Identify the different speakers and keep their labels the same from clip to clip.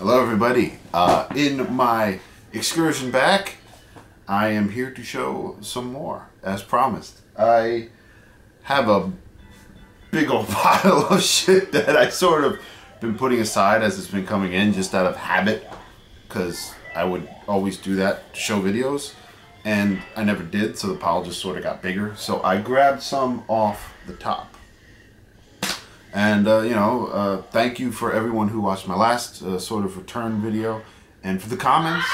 Speaker 1: Hello, everybody. Uh, in my excursion back, I am here to show some more, as promised. I have a big old pile of shit that I sort of been putting aside as it's been coming in, just out of habit, because I would always do that to show videos, and I never did, so the pile just sort of got bigger. So I grabbed some off the top. And, uh, you know, uh, thank you for everyone who watched my last uh, sort of return video. And for the comments,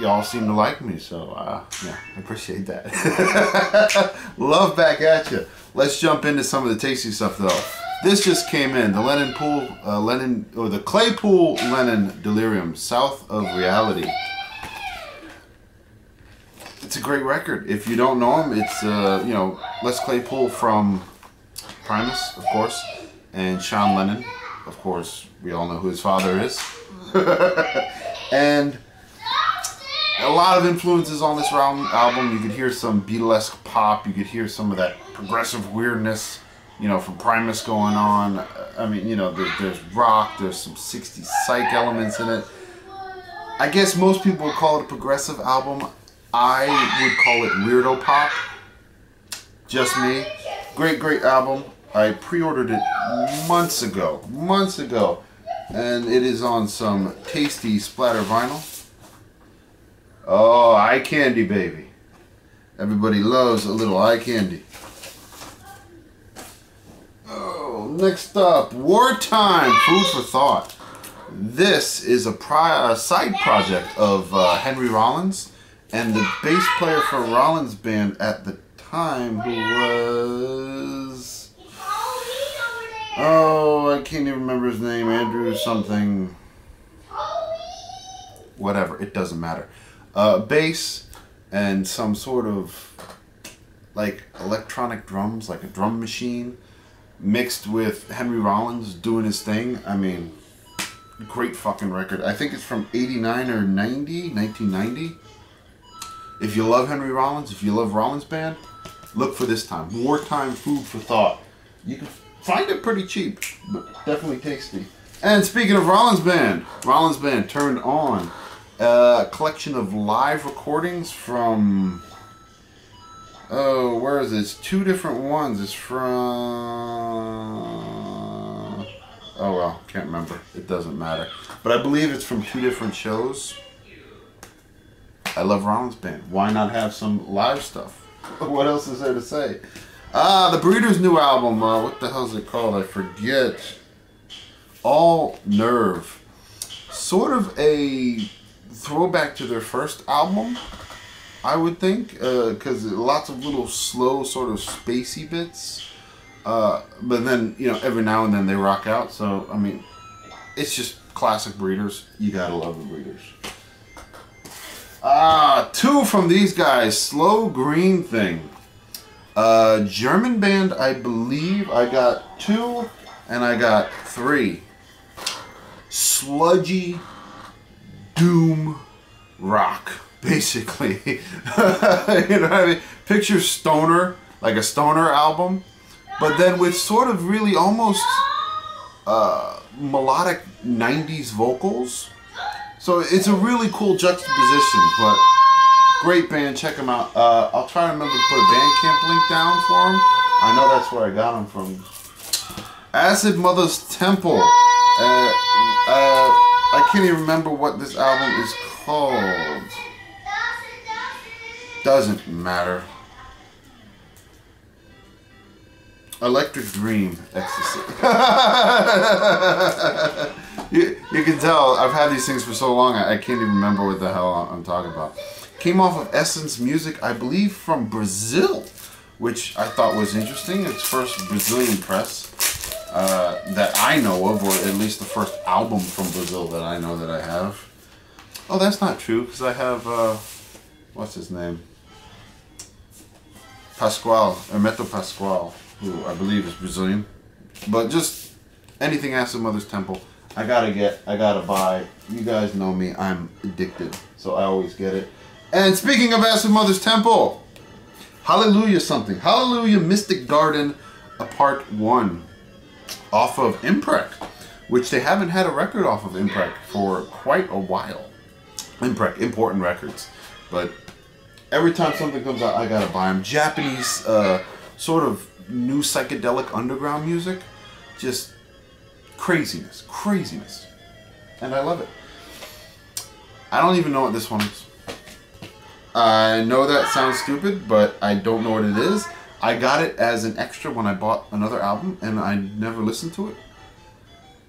Speaker 1: y'all seem to like me. So, uh, yeah, I appreciate that. Love back at you. Let's jump into some of the tasty stuff, though. This just came in. The Lennon Pool, uh, Lennon, or the Claypool Lennon Delirium, South of Reality. It's a great record. If you don't know him, it's, uh, you know, Les Claypool from Primus, of course, and Sean Lennon. Of course, we all know who his father is. and a lot of influences on this album. You could hear some Beatlesque pop. You could hear some of that progressive weirdness, you know, from Primus going on. I mean, you know, there, there's rock. There's some 60s psych elements in it. I guess most people would call it a progressive album. I would call it weirdo pop. Just me. Great, great album. I pre-ordered it months ago, months ago, and it is on some tasty splatter vinyl. Oh, eye candy, baby. Everybody loves a little eye candy. Oh, next up, Wartime, Food for Thought. This is a, a side project of uh, Henry Rollins and the bass player for Rollins band at the time who was Oh, I can't even remember his name. Andrew something. Whatever. It doesn't matter. Uh, bass and some sort of like electronic drums, like a drum machine, mixed with Henry Rollins doing his thing. I mean, great fucking record. I think it's from 89 or 90, 1990. If you love Henry Rollins, if you love Rollins Band, look for this time. Wartime food for thought. You can find it pretty cheap, but definitely tasty. And speaking of Rollins Band, Rollins Band turned on a collection of live recordings from. Oh, where is it? It's two different ones. It's from. Oh well, can't remember. It doesn't matter. But I believe it's from two different shows. I love Rollins Band. Why not have some live stuff? What else is there to say? Ah, the Breeders' new album. Uh, what the hell is it called? I forget. All Nerve. Sort of a throwback to their first album, I would think, because uh, lots of little slow, sort of spacey bits. Uh, but then, you know, every now and then they rock out. So, I mean, it's just classic Breeders. You gotta love the Breeders. Ah, two from these guys. Slow Green Thing. Uh, German band, I believe I got two and I got three. Sludgy doom rock, basically. you know what I mean? Picture stoner, like a stoner album, but then with sort of really almost uh, melodic 90s vocals. So it's a really cool juxtaposition, but Great band, check them out. Uh, I'll try to remember to put a Bandcamp link down for them. I know that's where I got them from. Acid Mothers Temple. Uh, uh, I can't even remember what this album is called. Doesn't matter. Electric Dream Ecstasy. you, you can tell I've had these things for so long I, I can't even remember what the hell I'm talking about. Came off of Essence Music, I believe from Brazil, which I thought was interesting. It's first Brazilian press uh, that I know of, or at least the first album from Brazil that I know that I have. Oh, that's not true, because I have, uh, what's his name? Pascoal, Hermeto Pascoal, who I believe is Brazilian. But just anything Acid Mothers Temple, I gotta get, I gotta buy. You guys know me, I'm addicted, so I always get it. And speaking of Acid Mothers Temple, Hallelujah something. Hallelujah Mystic Garden, a part one, off of Imprec, which they haven't had a record off of Imprec for quite a while. Imprec, important records. But every time something comes out, I gotta buy them. Japanese, uh, sort of new psychedelic underground music. Just craziness, craziness. And I love it. I don't even know what this one is. I know that sounds stupid, but I don't know what it is. I got it as an extra when I bought another album, and I never listened to it.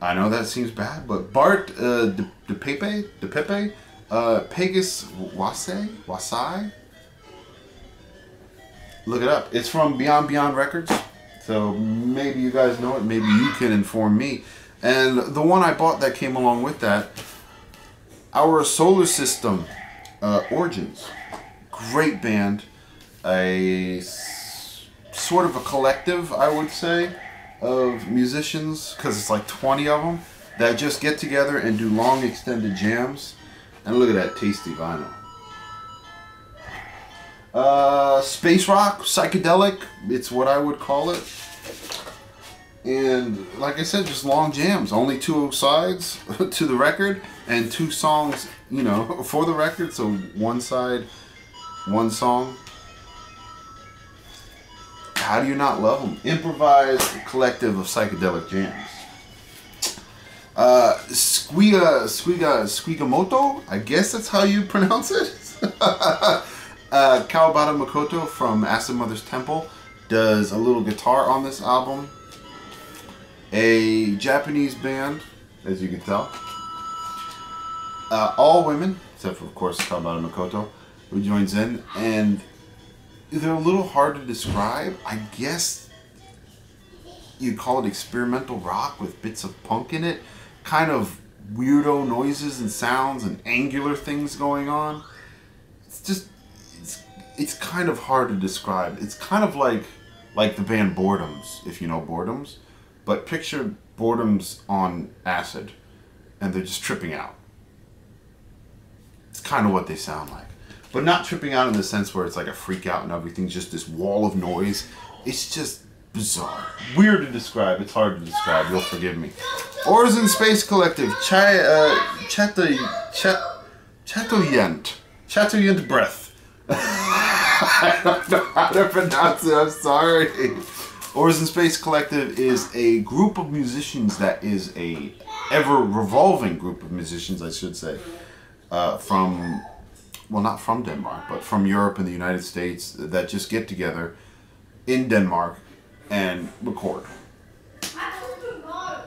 Speaker 1: I know that seems bad, but Bart uh, De, De Pepe, De Pepe, uh, Pegasus Wasai, Wasai. Look it up. It's from Beyond Beyond Records, so maybe you guys know it. Maybe you can inform me. And the one I bought that came along with that, our solar system, uh, Origins, great band, a sort of a collective, I would say, of musicians because it's like 20 of them that just get together and do long extended jams. And look at that tasty vinyl. Uh, space rock, psychedelic, it's what I would call it. And like I said, just long jams. Only two sides to the record and two songs, you know, for the record. So one side, one song. How do you not love them? Improvised collective of psychedelic jams. Uh, Squiga, Squiga, Squigamoto, I guess that's how you pronounce it. Uh, Kawabata Makoto from Acid Mothers Temple does a little guitar on this album. A Japanese band, as you can tell. Uh, all women, except for, of course, Kawabata Makoto, who joins in. And they're a little hard to describe. I guess you'd call it experimental rock with bits of punk in it. Kind of weirdo noises and sounds and angular things going on. It's just it's kind of hard to describe. It's kind of like like the band Boredoms, if you know Boredoms. But picture Boredoms on acid and they're just tripping out. It's kind of what they sound like. But not tripping out in the sense where it's like a freak out and everything's just this wall of noise. It's just bizarre. Weird to describe. It's hard to describe. You'll forgive me. Øresund Space Collective. Chai, uh, Chato, Chat, Chatoyant. Chatoyant Breath. I don't know how to pronounce it. I'm sorry. Øresund Space Collective is a group of musicians that is a ever revolving group of musicians, I should say, uh, from well, not from Denmark, but from Europe and the United States that just get together in Denmark and record.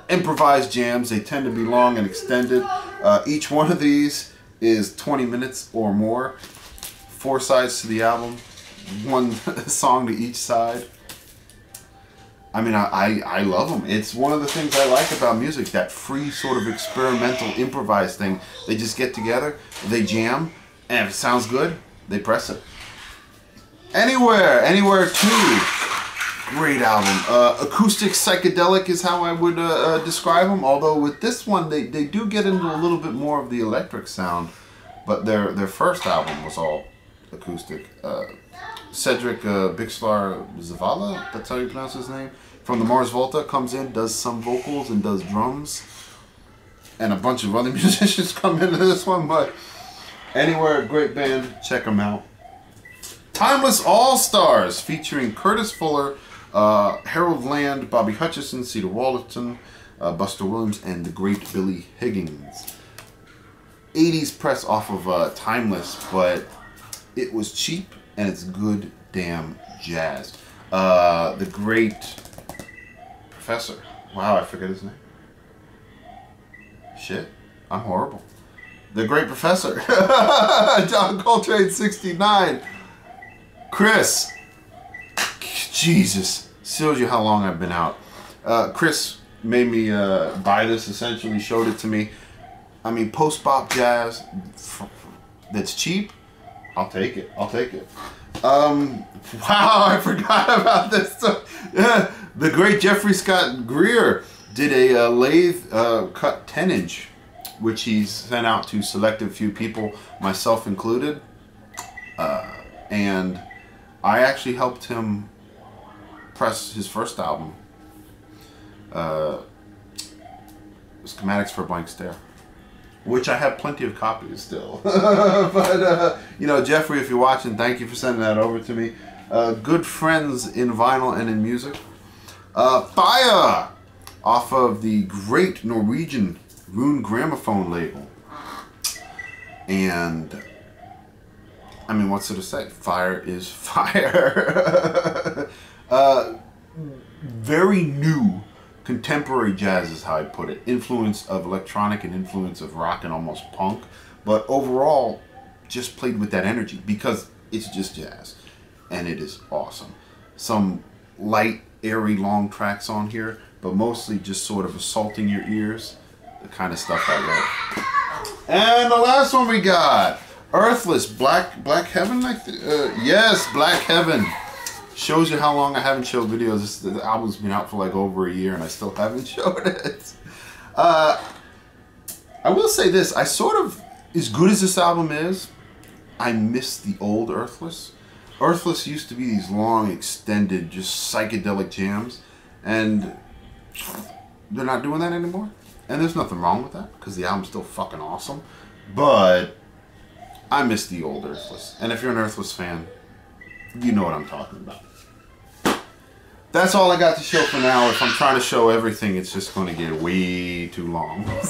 Speaker 1: Improvised jams, they tend to be long and extended. Uh, each one of these is 20 minutes or more. Four sides to the album, one song to each side. I mean, I, I, I love them. It's one of the things I like about music, that free sort of experimental improvised thing. They just get together, they jam, and if it sounds good, they press it. Anywhere, anywhere too. Great album. Uh, acoustic psychedelic is how I would uh, uh, describe them. Although with this one, they, they do get into a little bit more of the electric sound. But their their first album was all acoustic. Cedric uh, Bixler Zavala, that's how you pronounce his name, from the Mars Volta comes in, does some vocals and does drums. And a bunch of other musicians come into this one, but anywhere, great band, check them out. Timeless All Stars featuring Curtis Fuller, uh, Harold Land, Bobby Hutcherson, Cedar Walton, uh, Buster Williams, and the great Billy Higgins. 80s press off of uh, Timeless, but it was cheap and it's good damn jazz. Uh, the great professor. Wow, I forget his name. Shit, I'm horrible. The great professor. John Coltrane, 69. Chris. Jesus. Shows you how long I've been out. Uh, Chris made me uh, buy this, essentially, showed it to me. I mean, post bop jazz that's cheap. I'll take it. I'll take it. Um, wow, I forgot about this. Yeah, the great Jeffrey Scott Greer did a uh, lathe uh, cut 10 inch, which he's sent out to selected few people, myself included. Uh, and I actually helped him press his first album. Uh, schematics for a blank stare, which I have plenty of copies still. but uh, you know, Jeffrey, if you're watching, thank you for sending that over to me. Uh, good friends in vinyl and in music. Uh, Fire off of the great Norwegian Rune Grammofon label. And I mean, what's there to say? Fire is fire. uh, very new contemporary jazz is how I put it. Influence of electronic and influence of rock and almost punk. But overall, just played with that energy because it's just jazz. And it is awesome. Some light, airy, long tracks on here, but mostly just sort of assaulting your ears. The kind of stuff I love. And the last one we got Earthless Black Black Heaven. uh, yes, Black Heaven. Shows you how long I haven't showed videos. This, the album's been out for like over a year and I still haven't showed it. Uh, I will say this. I sort of, as good as this album is, I miss the old Earthless. Earthless used to be these long, extended, just psychedelic jams. And they're not doing that anymore. And there's nothing wrong with that because the album's still fucking awesome. But I miss the old Earthless. And if you're an Earthless fan, you know what I'm talking about. That's all I got to show for now. If I'm trying to show everything, it's just going to get way too long.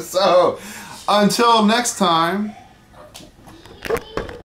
Speaker 1: so, until next time,